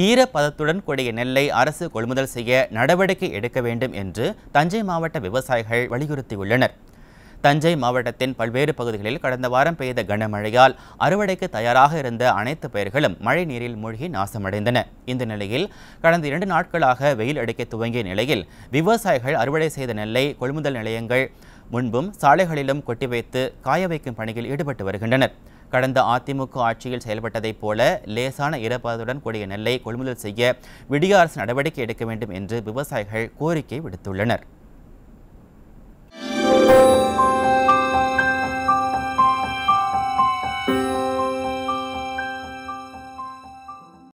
ஈரப்பதத்துடன் கூடிய நெல்லை அரசு கொள்முதல் செய்ய நடவடிக்கை எடுக்க வேண்டும் என்று தஞ்சை மாவட்ட விவசாயிகள் வலியுறுத்தியுள்ளனர். தஞ்சை மாவட்டத்தின் பல்வேறு பகுதிகளில் கடந்த வாரம் பெய்த கனமழையால் அறுவடைக்கு தயாராக இருந்த அனைத்து பயிர்களும் மழை நீரில் மூழ்கி நாசமடைந்தன. இந்த நிலையில் கடந்த இரண்டு நாட்களாக வெயில் அடிக்க துவங்கிய நிலையில் விவசாயிகள் அறுவடை செய்த நெல்லை கொள்முதல் நிலையங்கள் முன்பும் சாலைகளிலும் கொட்டி வைத்து காய வைக்கும் பணியில் ஈடுபட்டு வருகின்றனர். கடந்த அதிமுக ஆட்சியில் செயல்பட்டதைப் போல லேசான ஈரப்பதத்துடன் கூடிய நெல்லை கொள்முதல் செய்ய விடிய அரசு நடவடிக்கை எடுக்க வேண்டும் என்று விவசாயிகள் கோரிக்கை விடுத்துள்ளனர்.